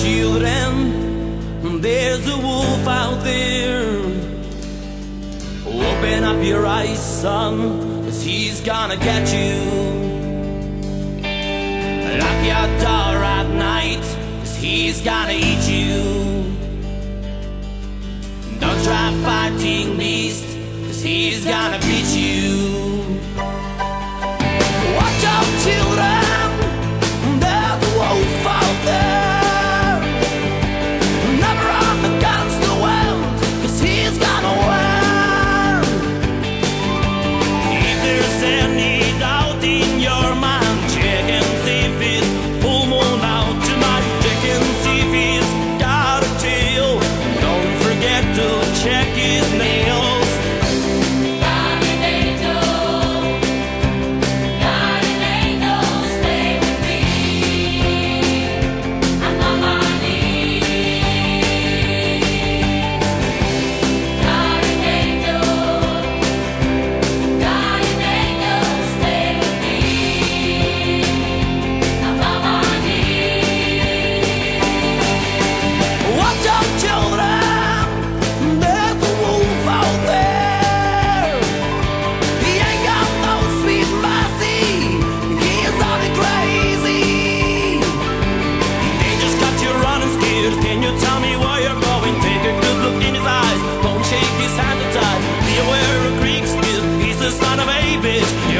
children, there's a wolf out there. Open up your eyes, son, cause he's gonna get you. Lock your door at night, cause he's gonna eat you. Don't try fighting beast, cause he's gonna beat you. and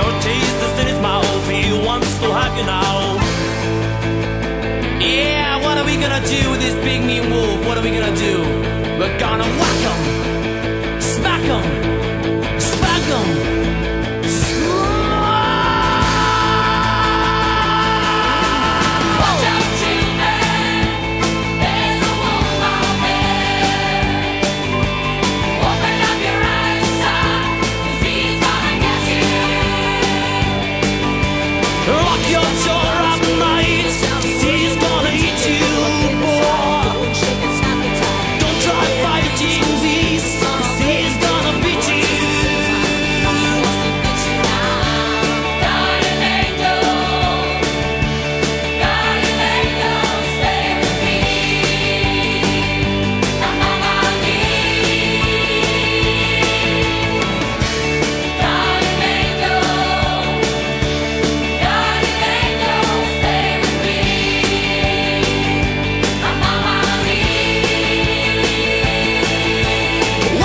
Your taste is in his mouth, he wants to have you now. Yeah, what are we gonna do with this big mean wolf? What are we gonna do? We're gonna whack him. your joy.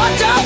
던져